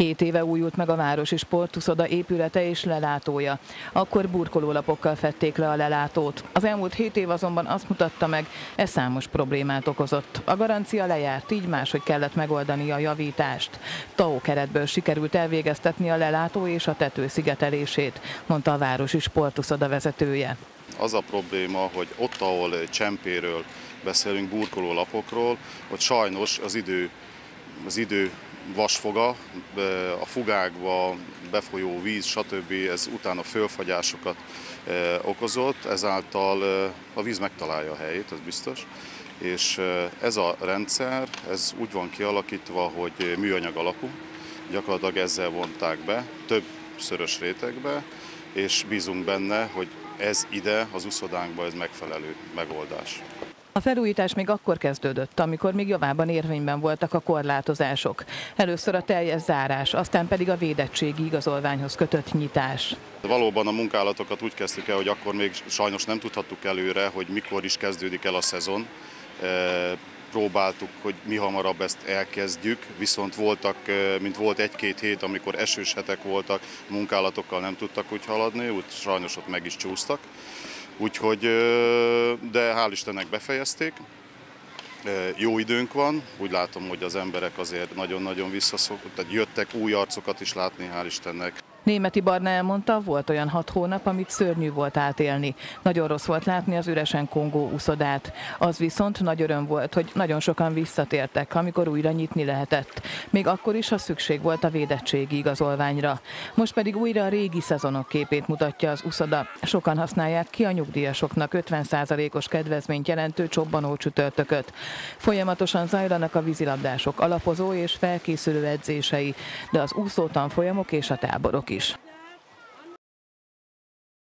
Hét éve újult meg a Városi Sportuszoda épülete és lelátója. Akkor burkolólapokkal fették le a lelátót. Az elmúlt hét év azonban azt mutatta meg, ez számos problémát okozott. A garancia lejárt, így máshogy kellett megoldani a javítást. TAO keretből sikerült elvégeztetni a lelátó és a tető szigetelését, mondta a Városi Sportuszoda vezetője. Az a probléma, hogy ott, ahol csempéről beszélünk, burkolólapokról, ott sajnos az idő, az idő vasfoga, a fugákba befolyó víz, stb. ez utána fölfagyásokat okozott, ezáltal a víz megtalálja a helyét, ez biztos. És ez a rendszer, ez úgy van kialakítva, hogy műanyag alapú, gyakorlatilag ezzel vonták be, több szörös rétegbe, és bízunk benne, hogy ez ide, az uszodánkba ez megfelelő megoldás. A felújítás még akkor kezdődött, amikor még javában érvényben voltak a korlátozások. Először a teljes zárás, aztán pedig a védettségi igazolványhoz kötött nyitás. Valóban a munkálatokat úgy kezdtük el, hogy akkor még sajnos nem tudhattuk előre, hogy mikor is kezdődik el a szezon. E, próbáltuk, hogy mi hamarabb ezt elkezdjük, viszont voltak, e, mint volt egy-két hét, amikor esős hetek voltak, munkálatokkal nem tudtak úgy haladni, úgy sajnos ott meg is csúsztak. Úgyhogy, de hál' Istennek befejezték. Jó időnk van, úgy látom, hogy az emberek azért nagyon-nagyon visszaszoktak, tehát jöttek új arcokat is látni, hál' Istennek. Németi Barna elmondta, volt olyan hat hónap, amit szörnyű volt átélni. Nagyon rossz volt látni az üresen Kongó úszodát. Az viszont nagy öröm volt, hogy nagyon sokan visszatértek, amikor újra nyitni lehetett. Még akkor is, ha szükség volt a védettségi igazolványra. Most pedig újra a régi szezonok képét mutatja az úszoda. Sokan használják ki a nyugdíjasoknak 50%-os kedvezményt jelentő csobbanó csütörtököt. Folyamatosan zajlanak a vízilabdások alapozó és felkészülő edzései, de az úszótanfolyamok és a táborok is.